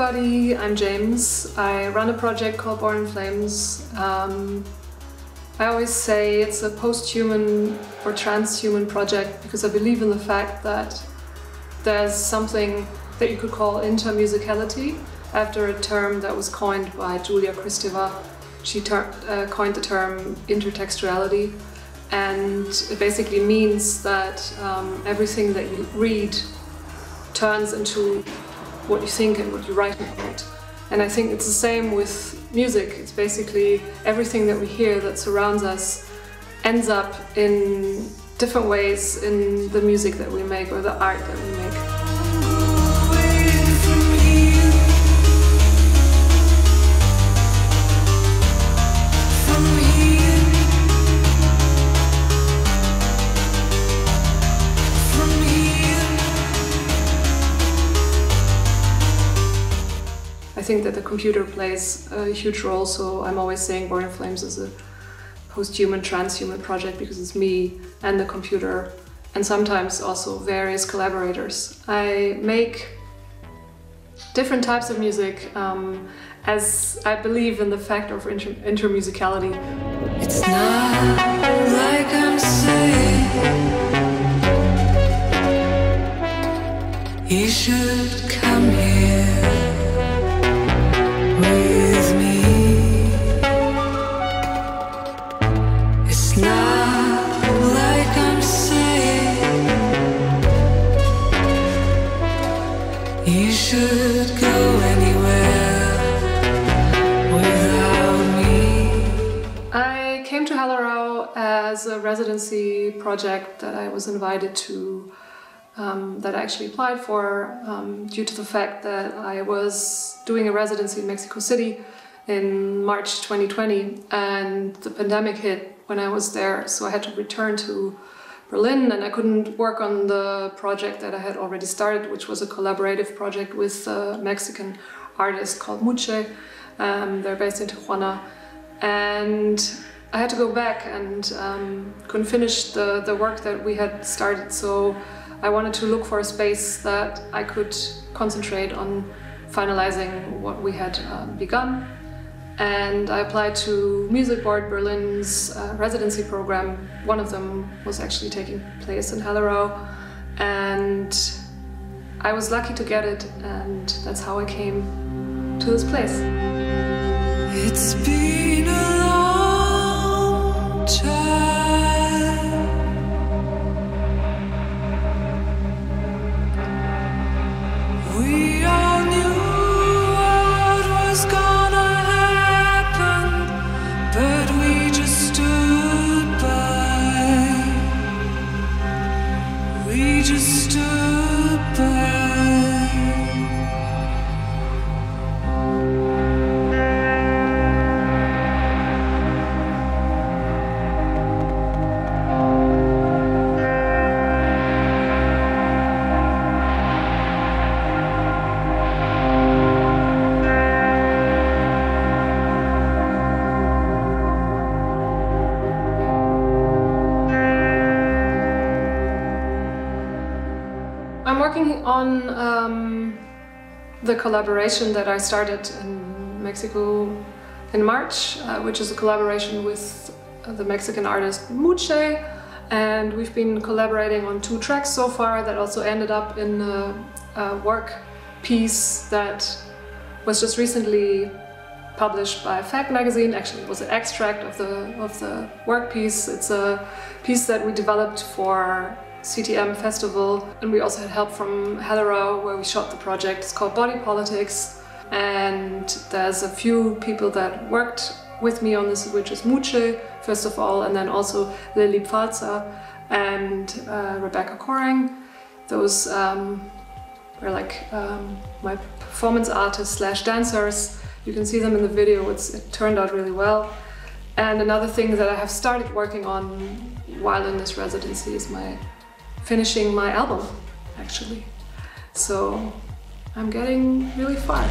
everybody, I'm James. I run a project called Born in Flamez. Um, I always say it's a post-human or transhuman project because I believe in the fact that there's something that you could call intermusicality after a term that was coined by Julia Kristeva. She uh, coined the term intertextuality and it basically means that um, everything that you read turns into what you think and what you write about. And I think it's the same with music. It's basically everything that we hear that surrounds us ends up in different ways in the music that we make or the art that we make. Think that the computer plays a huge role, so I'm always saying Born in Flamez is a post-human, transhuman project because it's me and the computer and sometimes also various collaborators. I make different types of music um, as I believe in the fact of inter intermusicality. It's not I came to Hellerau as a residency project that I was invited to, um, that I actually applied for um, due to the fact that I was doing a residency in Mexico City in March 2020 and the pandemic hit when I was there, so I had to return to Berlin and I couldn't work on the project that I had already started, which was a collaborative project with a Mexican artist called Muxxxe. Um, they're based in Tijuana. And I had to go back and um, couldn't finish the, the work that we had started. So I wanted to look for a space that I could concentrate on finalizing what we had uh, begun and I applied to Musicboard Berlin's uh, residency program. One of them was actually taking place in Hellerau, and I was lucky to get it, and that's how I came to this place. It's been a working on um, the collaboration that I started in Mexico in March, uh, which is a collaboration with the Mexican artist Muxxxe. And we've been collaborating on two tracks so far that also ended up in a, a work piece that was just recently published by Fact magazine. Actually, it was an extract of the of the work piece. It's a piece that we developed for CTM festival. And we also had help from Hellerau where we shot the project. It's called Body Politics. And there's a few people that worked with me on this, which is Muxxxe, first of all, and then also Lilly Pfalzer and uh, Rebecca Korang. Those um, were like um, my performance artists slash dancers. You can see them in the video, it's, it turned out really well. And another thing that I have started working on while in this residency is my finishing my album, actually. So I'm getting really far.